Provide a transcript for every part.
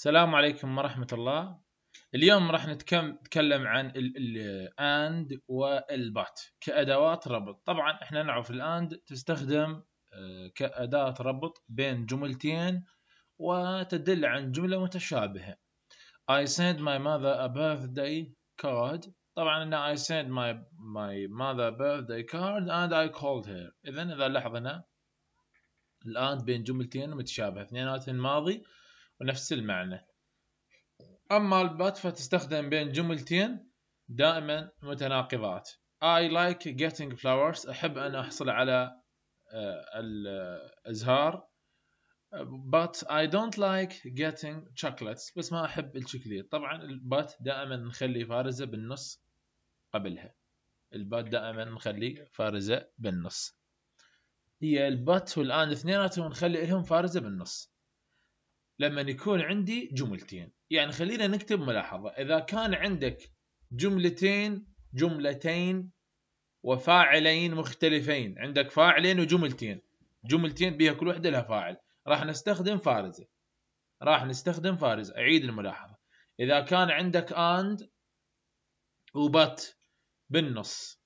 السلام عليكم ورحمة الله. اليوم راح نتكلم عن الاند والبات كأدوات ربط. طبعا إحنا نعرف الاند تستخدم آه، كأداة ربط بين جملتين وتدل عن جملة متشابهة. I sent my mother a birthday card. طبعا إن I sent my my mother birthday card and I called her. اذا إذا لاحظنا الان بين جملتين متشابهة اثنيناتهم ماضي. ونفس المعنى. أما البات فتستخدم بين جملتين دائما متناقضات. I like getting flowers. أحب أن أحصل على آه، الأزهار. But I don't like getting chocolates. بس ما أحب الشوكليت. طبعا البات دائما نخلي فارزة بالنص قبلها. البات دائما نخلي فارزة بالنص. هي البات والآن اثنيناتهم نخلي لهم فارزة بالنص. لما يكون عندي جملتين. يعني خلينا نكتب ملاحظة. إذا كان عندك جملتين جملتين وفاعلين مختلفين عندك فاعلين وجملتين جملتين بها كل واحدة لها فاعل راح نستخدم فارزة. راح نستخدم فارزة. أعيد الملاحظة. إذا كان عندك and وبت بالنص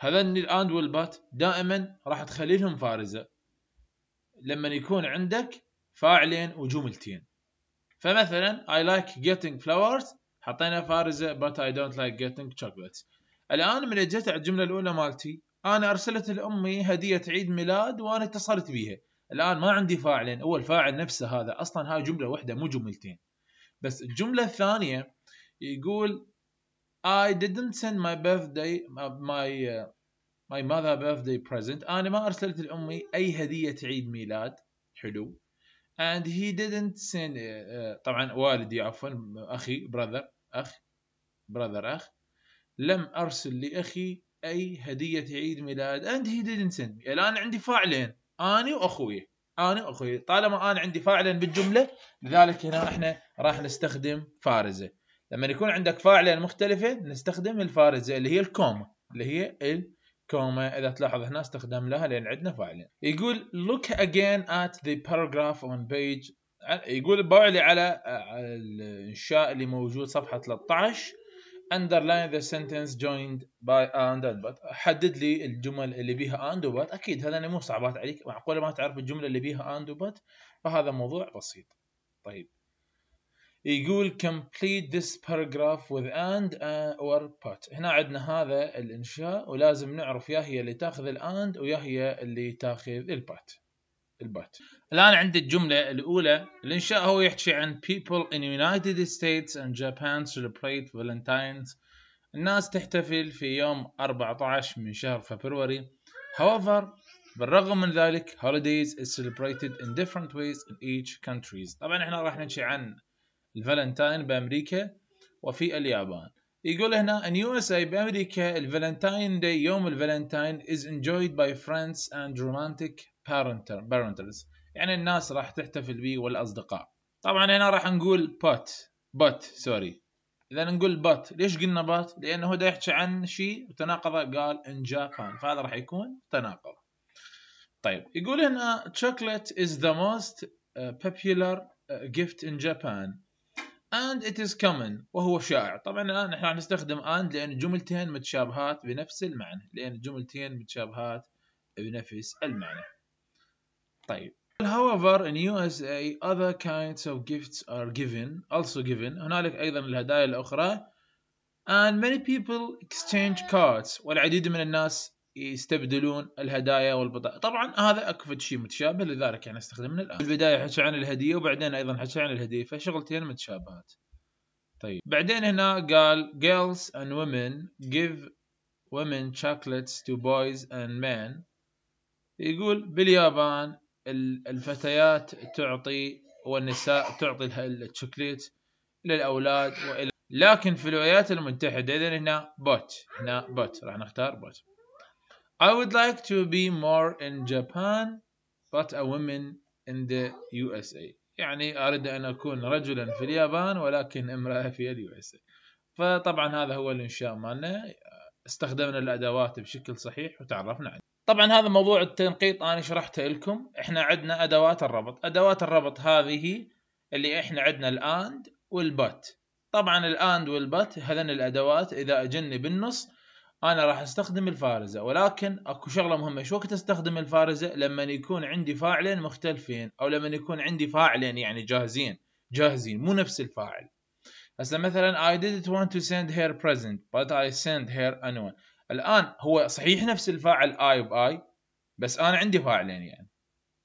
هذن الاند والبات دائما راح تخلي لهم فارزة. لما يكون عندك فاعلين وجملتين فمثلا I like getting flowers. حطينا فارزة but I don't like getting chocolates. الآن من جت الجملة الأولى مالتي أنا أرسلت لأمي هدية عيد ميلاد وأنا اتصلت بيها. الآن ما عندي فاعلين. هو الفاعل نفسه هذا أصلا هاي جملة واحدة مو جملتين بس الجملة الثانية يقول I didn't send my birthday my my mother birthday present. أنا ما أرسلت لأمي أي هدية عيد ميلاد. حلو. And he didn't send uh, طبعا والدي عفوا أخي brother أخ brother أخ لم أرسل لأخي أي هدية عيد ميلاد. And he didn't send me. الآن عندي فاعلين اني وأخوي. أنا وأخوي. طالما أنا عندي فاعلين بالجملة لذلك هنا إحنا راح نستخدم فارزة. لما يكون عندك فاعلين مختلفة نستخدم الفارزة اللي هي ال comma اللي هي comma إذا تلاحظ هنا استخدم لها لأن عندنا فاعلين يقول look again at the paragraph on page يقول باوعلي على الإنشاء اللي موجود صفحة 13 underline the sentence joined by and but. حدد لي الجمل اللي بيها and و but. أكيد هذا مو صعبات عليك. معقولة ما تعرف الجملة اللي بيها and و but فهذا موضوع بسيط. طيب. يقول complete this paragraph with and uh, or but. هنا عندنا هذا الإنشاء ولازم نعرف يا هي اللي تاخذ الأند ويا هي اللي تاخذ البات البات الآن عندي الجملة الأولى. الإنشاء هو يحكي عن people in United States and Japan celebrate Valentine's. الناس تحتفل في يوم 14 من شهر فبراير. However بالرغم من ذلك holidays is celebrated in different ways in each countries. طبعا إحنا راح نحكي عن الفالنتاين بأمريكا وفي اليابان. يقول هنا in USA بأمريكا ال Valentine's Day يوم الفالنتاين is enjoyed by friends and romantic partners يعني الناس راح تحتفل به والأصدقاء. طبعا هنا راح نقول but but sorry إذا نقول but ليش قلنا but لأنه ده يحكي عن شيء وتناقض قال in Japan فهذا راح يكون تناقض. طيب يقول هنا chocolate is the most uh, popular uh, gift in Japan and it is common وهو شائع طبعا الآن إحنا نستخدم and لأن الجملتين متشابهات بنفس المعنى لأن الجملتين متشابهات بنفس المعنى طيب However, in USA, other kinds of gifts are given, also given. هنالك أيضا الهدايا الأخرى. And many people exchange cards. والعديد من الناس يستبدلون الهدايا والبطاقة. طبعا هذا اكفد شيء متشابه لذلك يعني أستخدمنا ال and. البداية حكى عن الهدية وبعدين أيضا حكى عن الهدية فشغلتين متشابهات. طيب بعدين هنا قال girls and women give women chocolates to boys and men. يقول باليابان الفتيات تعطي والنساء تعطي الشوكليت للأولاد وإلى لكن في الولايات المتحدة إذا هنا but هنا but راح نختار but. I would like to be a man in Japan but a woman in the USA يعني أريد أن أكون رجلا في اليابان ولكن امرأة في ال US فطبعا هذا هو الإنشاء مالنا. استخدمنا الأدوات بشكل صحيح وتعرفنا عليه. طبعا هذا موضوع التنقيط أنا شرحته لكم. إحنا عندنا أدوات الربط. أدوات الربط هذه اللي إحنا عندنا ال and وال but. طبعا الأند والبت هذين الأدوات إذا اجني بالنص أنا راح أستخدم الفارزة ولكن أكو شغلة مهمة. شو وقت أستخدم الفارزة؟ لما يكون عندي فاعلين مختلفين أو لما يكون عندي فاعلين يعني جاهزين. جاهزين مو نفس الفاعل. هسه مثلا I didn't want to send her present but I sent her anyway الآن هو صحيح نفس الفاعل I باي بس أنا عندي فاعلين يعني.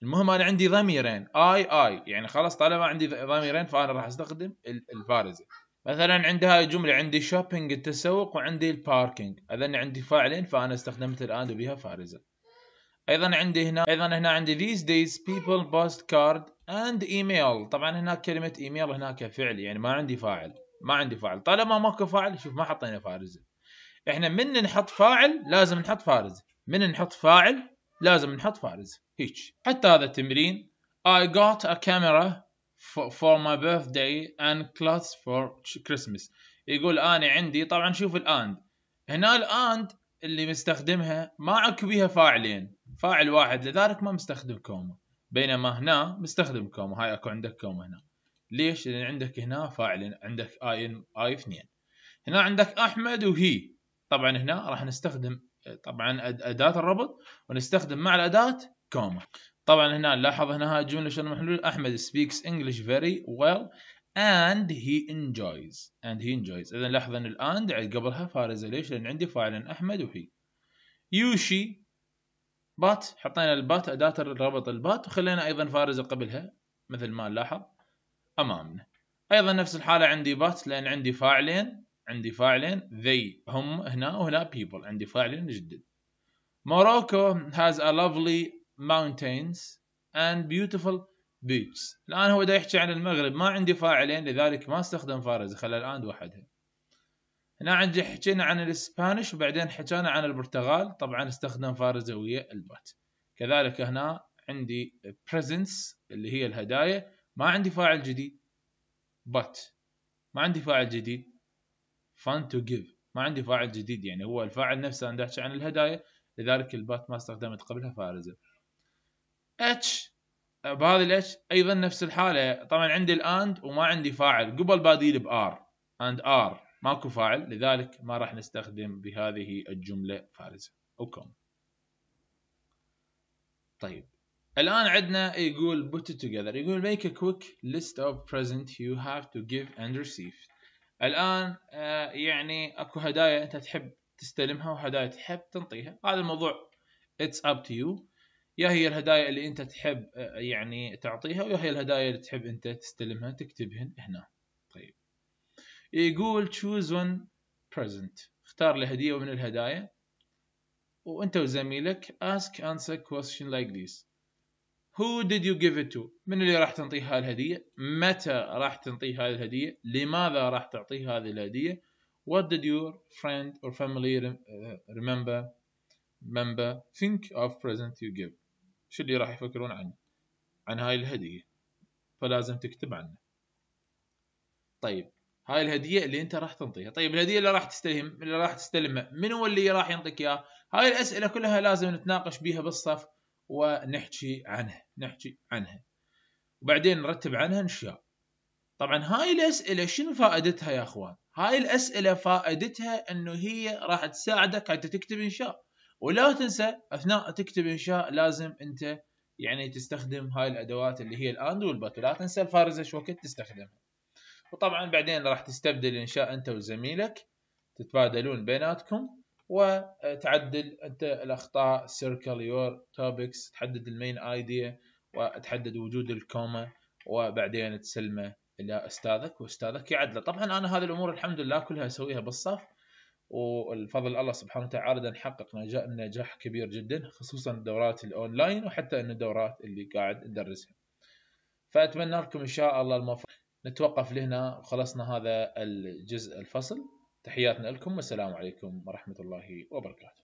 المهم أنا عندي ضميرين اي اي يعني خلاص طالما عندي ضميرين فأنا راح أستخدم الفارزة. مثلا عندي هاي الجمله عندي shopping التسوق وعندي ال parking أذن عندي فاعلين فأنا استخدمت ال and وبها فارزة. أيضا عندي هنا أيضا هنا عندي these days people post card and email. طبعا هناك كلمة ايميل هناك فعل يعني ما عندي فاعل. ما عندي فاعل. طالما ماكو فاعل شوف ما حطينا فارزة. إحنا من نحط فاعل لازم نحط فارزة. من نحط فاعل لازم نحط فارزة. هيك. حتى هذا التمرين I got a camera for my birthday and clothes for Christmas. يقول أنا عندي طبعا شوف ال and. هنا ال and اللي مستخدمها ما أكو بيها فاعلين. فاعل واحد لذلك ما مستخدم comma. بينما هنا مستخدم comma. هاي أكو عندك comma هنا. ليش؟ لأن عندك هنا فاعلين عندك اي اي إثنين. هنا عندك أحمد وهي. طبعا هنا راح نستخدم طبعا أداة الربط ونستخدم مع الأداة كوما. طبعا هنا لاحظ هنا الجمله شنو محلول؟ أحمد speaks English very well and he enjoys. And he enjoys. اذا لاحظ إن الأند قبلها فارزه ليش؟ لأن عندي فاعل أحمد وهي. يوشي بات حطينا البات أداة الربط البات وخلينا أيضا فارزه قبلها مثل ما نلاحظ أمامنا. أيضا نفس الحالة عندي بات لأن عندي فاعلين عندي فاعلين they هم هنا وهنا people. عندي فاعلين جدد Morocco has a lovely mountains and beautiful beaches. الآن هو دا يحكي عن المغرب. ما عندي فاعلين لذلك ما استخدم فارز خلى الآن وحدها هنا عندي حكينا عن الإسبانيش وبعدين حكينا عن البرتغال. طبعا استخدم فارزة ويا البات. كذلك هنا عندي presents اللي هي الهدايا. ما عندي فاعل جديد. but. ما عندي فاعل جديد. fun to give. ما عندي فاعل جديد يعني هو الفاعل نفسه أنا أحكي عن الهدايا. لذلك البات ما استخدمت قبلها فارزة اتش بهذه الاتش أيضا نفس الحالة. طبعا عندي الاند وما عندي فاعل. قبل باديل بار اند ار ماكو فاعل لذلك ما راح نستخدم بهذه الجملة فارزه اوكم طيب. الآن عندنا يقول put it together. يقول make a quick list of present you have to give and receive. الآن آه، يعني أكو هدايا أنت تحب تستلمها وهدايا تحب تنطيها. هذا الموضوع it's up to you. يا هي الهدايا اللي انت تحب آه، يعني تعطيها ويا هي الهدايا اللي تحب انت تستلمها تكتبهن هنا. طيب. يقول choose one present. اختار لي هدية من الهدايا. وانت وزميلك ask answer question like this. Who did you give it to? من اللي راح تنطيه هذه الهدية؟ متى راح تنطيه هذه الهدية؟ لماذا راح تعطيه هذه الهدية؟ What did your friend or family remember member think of present you give? شو اللي راح يفكرون عنه؟ عن هاي الهدية. فلازم تكتب عنه. طيب هاي الهدية اللي انت راح تنطيها. طيب الهدية اللي راح تستلم اللي راح تستلمها من هو اللي راح ينطيك إياها؟ هاي الأسئلة كلها لازم نتناقش بيها بالصف ونحكي عنها نحكي عنها. وبعدين نرتب عنها انشاء طبعا هاي الأسئلة شنو فائدتها يا أخوان؟ هاي الأسئلة فائدتها إنه هي راح تساعدك حتى تكتب إنشاء. ولا تنسى أثناء تكتب إنشاء لازم أنت يعني تستخدم هاي الأدوات اللي هي ال and وال but ولا تنسى الفارزه شو وقت تستخدمها. وطبعا بعدين راح تستبدل الانشاء أنت وزميلك تتبادلون بيناتكم وتعدل أنت الأخطاء circle your topics تحدد ال main idea وتحدد وجود ال comma وبعدين تسلمه إلى أستاذك وأستاذك يعدله. طبعا أنا هذه الأمور الحمد لله كلها أسويها بالصف. والفضل الله سبحانه وتعالى نحقق نجاح كبير جدا خصوصا الدورات الأونلاين وحتى ان الدورات اللي قاعد ندرسها. فأتمنى لكم إن شاء الله الموفق. نتوقف لهنا وخلصنا هذا الجزء الفصل. تحياتنا لكم والسلام عليكم ورحمة الله وبركاته.